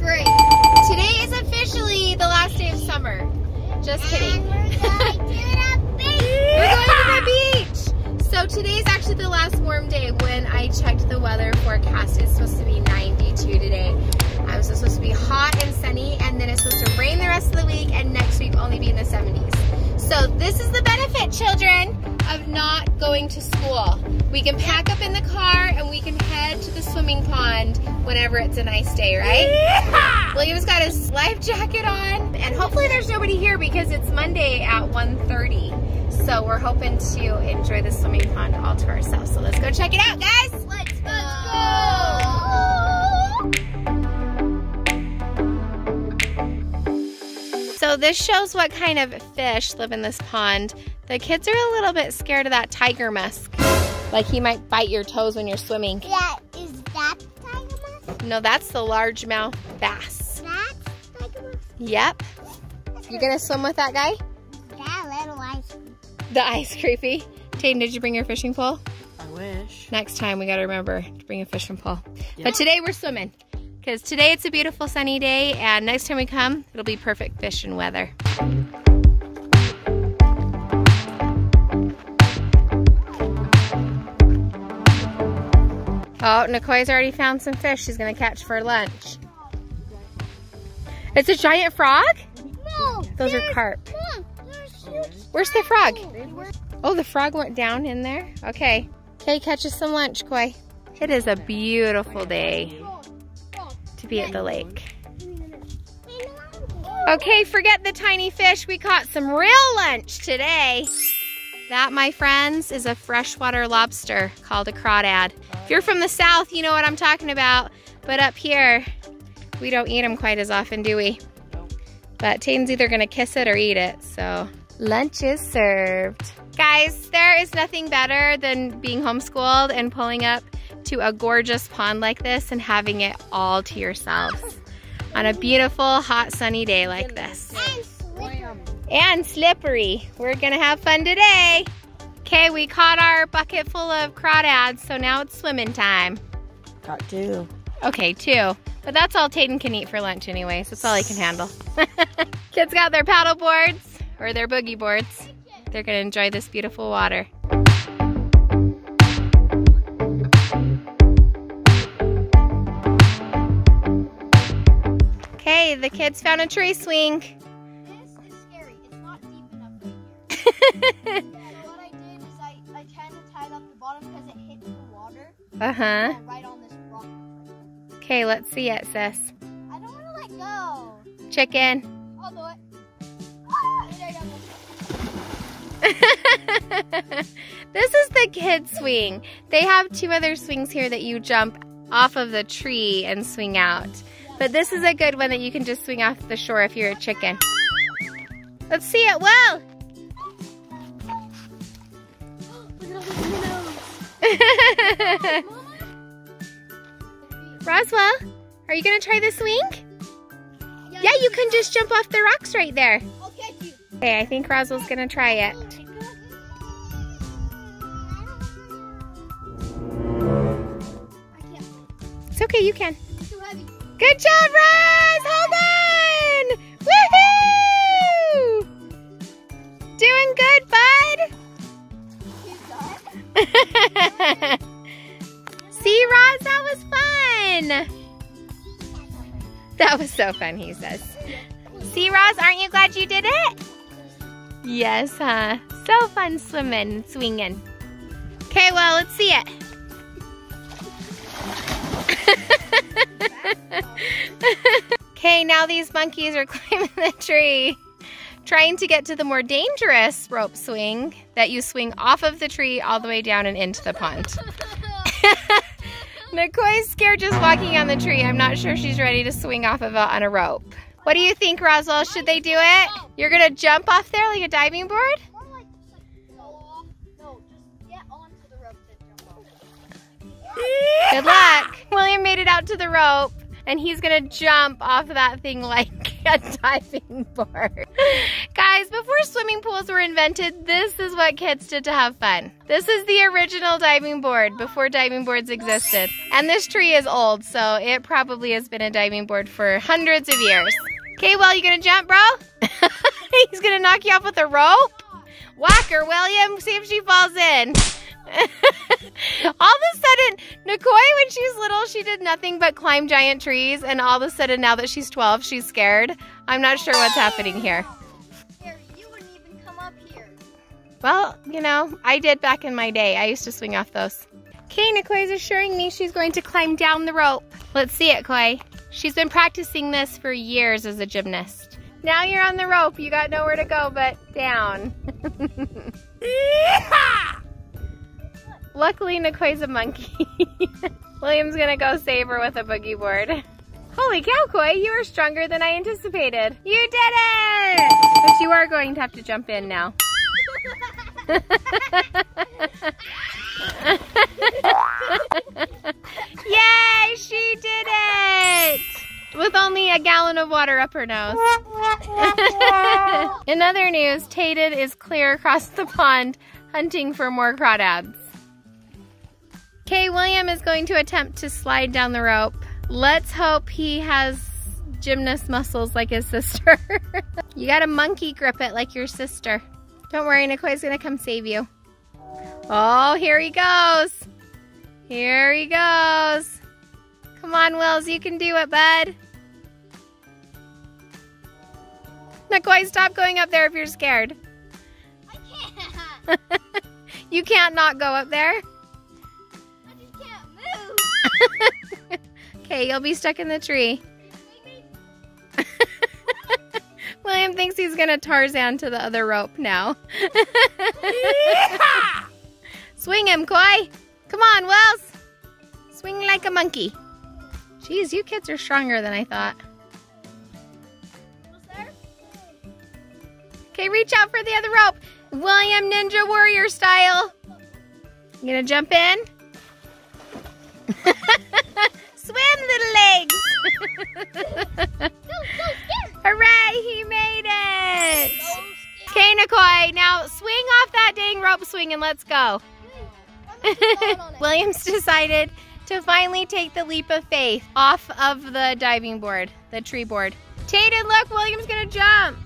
Great. Today is officially the last day of summer. Just kidding. we're going to the beach. We're going to the beach. So today's actually the last warm day. When I checked the weather forecast, it's supposed to be 92 today. Um, so it's supposed to be hot and sunny, and then it's supposed to rain the rest of the week, and next week only be in the 70s. So this is the benefit, children, of not going to school. We can pack up in the car and we can head to the swimming pond whenever it's a nice day, right? Yeah. William's got his life jacket on, and hopefully there's nobody here because it's Monday at 1.30. So we're hoping to enjoy the swimming pond all to ourselves. So let's go check it out, guys. This shows what kind of fish live in this pond. The kids are a little bit scared of that tiger musk. Like he might bite your toes when you're swimming. Yeah, is that tiger musk? No, that's the largemouth bass. That's tiger musk? Yep. You gonna swim with that guy? That little ice cream. The ice creepy. Tayden, did you bring your fishing pole? I wish. Next time we gotta remember to bring a fishing pole. But today we're swimming. Because today it's a beautiful sunny day and next time we come, it'll be perfect fishing weather. Oh, Nikoi's already found some fish she's gonna catch for lunch. It's a giant frog? No. Those are carp. Where's the frog? Oh, the frog went down in there? Okay. Okay, catch us some lunch, Koi. It is a beautiful day to be at the lake. Okay, forget the tiny fish. We caught some real lunch today. That, my friends, is a freshwater lobster called a crawdad. If you're from the south, you know what I'm talking about. But up here, we don't eat them quite as often, do we? But Tane's either gonna kiss it or eat it, so lunch is served. Guys, there is nothing better than being homeschooled and pulling up to a gorgeous pond like this and having it all to yourselves on a beautiful, hot, sunny day like this. And slippery. And slippery. We're gonna have fun today. Okay, we caught our bucket full of crawdads, so now it's swimming time. Got two. Okay, two. But that's all Tayden can eat for lunch anyway, so it's all he can handle. Kids got their paddle boards or their boogie boards. They're gonna enjoy this beautiful water. Okay, the kids found a tree swing. This is scary. It's not deep enough right here. So what I did is I, I kind of tied up the bottom because it hits the water. Uh-huh. Right on this rock. Okay, let's see it, sis. I don't want to let go. Chicken. I'll do it. Ah, there this is the kid swing. They have two other swings here that you jump off of the tree and swing out. But this is a good one that you can just swing off the shore if you're a chicken. Let's see it well. Roswell, are you gonna try the swing? Yeah, you can just jump off the rocks right there. Okay, I think Roswell's gonna try it. It's okay, you can. Good job, Roz! Hold on! Woohoo! Doing good, bud? See, Roz, that was fun! That was so fun, he says. See, Roz, aren't you glad you did it? Yes, huh? So fun swimming and swinging. Okay, well, let's see it. Okay, now these monkeys are climbing the tree, trying to get to the more dangerous rope swing that you swing off of the tree all the way down and into the pond. Nikoi's scared just walking on the tree. I'm not sure she's ready to swing off of it on a rope. What do you think, Roswell? Should they do it? You're gonna jump off there like a diving board? Good luck. William made it out to the rope and he's gonna jump off that thing like a diving board. Guys, before swimming pools were invented, this is what kids did to have fun. This is the original diving board before diving boards existed. And this tree is old, so it probably has been a diving board for hundreds of years. Okay, well, you gonna jump, bro? He's gonna knock you off with a rope? Whack her, William. See if she falls in. All of a sudden, Nikoi, when she's little, she did nothing but climb giant trees. And all of a sudden, now that she's 12, she's scared. I'm not sure what's happening here. You wouldn't even come up here. Well, you know, I did back in my day. I used to swing off those. Okay, Nikoi is assuring me she's going to climb down the rope. Let's see it, Koi. She's been practicing this for years as a gymnast. Now you're on the rope. You got nowhere to go but down. Luckily, Nikoi's a monkey. William's gonna go save her with a boogie board. Holy cow, Koi, you are stronger than I anticipated. You did it! But you are going to have to jump in now. Yay, she did it! With only a gallon of water up her nose. In other news, Tayden is clear across the pond hunting for more crawdads. Okay, William is going to attempt to slide down the rope. Let's hope he has gymnast muscles like his sister. you gotta monkey grip it like your sister. Don't worry, Nikoi's gonna come save you. Oh, here he goes. Here he goes. Come on, Wills, you can do it, bud. Nikoi, stop going up there if you're scared. I can't. You can't not go up there. Okay, you'll be stuck in the tree. William thinks he's gonna Tarzan to the other rope now. Swing him, Koi. Come on, Wells. Swing like a monkey. Jeez, you kids are stronger than I thought. Okay, reach out for the other rope. William Ninja Warrior style. You gonna jump in? Swing and let's go. I'm just falling on it. Williams decided to finally take the leap of faith off of the diving board, the tree board. Tayden, look, William's gonna jump.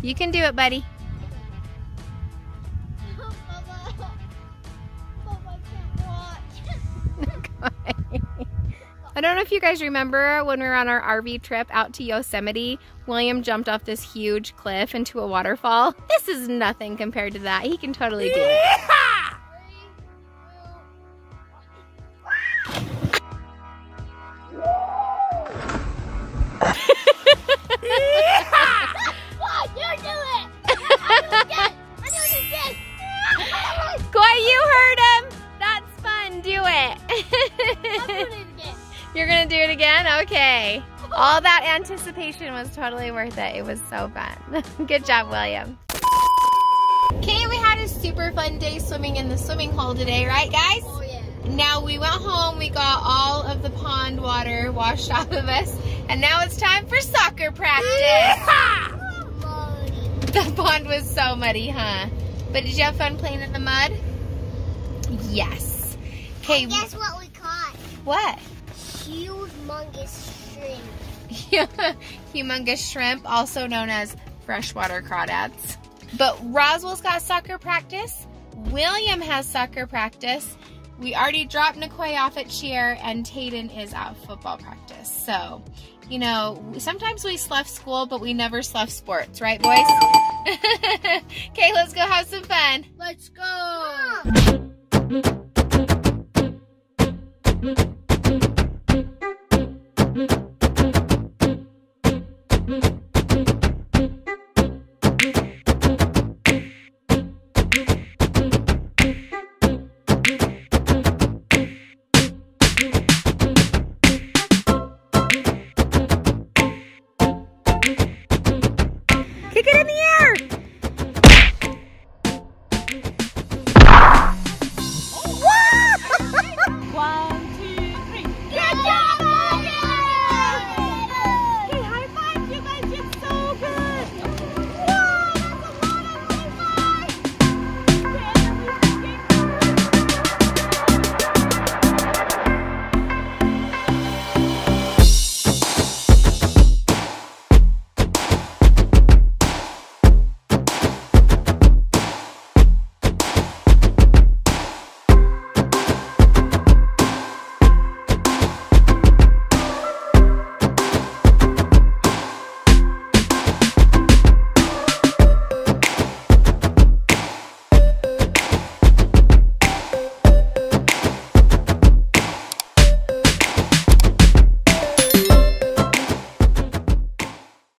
You can do it, buddy. Don't know if you guys remember when we were on our RV trip out to Yosemite, William jumped off this huge cliff into a waterfall. This is nothing compared to that. He can totally do it. What? You do it! I do it again! I do it again! Koi, you heard him. That's fun. Do it. doing it again. You're gonna do it again? Okay. All that anticipation was totally worth it. It was so fun. Good job, William. Okay, we had a super fun day swimming in the swimming hole today, right guys? Oh yeah. Now we went home, we got all of the pond water washed off of us, and now it's time for soccer practice. The pond was so muddy, huh? But did you have fun playing in the mud? Yes. Okay, Guess what we caught? what? humongous shrimp. Yeah, humongous shrimp, also known as freshwater crawdads. But Roswell's got soccer practice. William has soccer practice. We already dropped Nikoi off at cheer, and Tayden is at football practice. So, you know, sometimes we slough school, but we never slough sports, right, boys? okay, let's go have some fun. Let's go.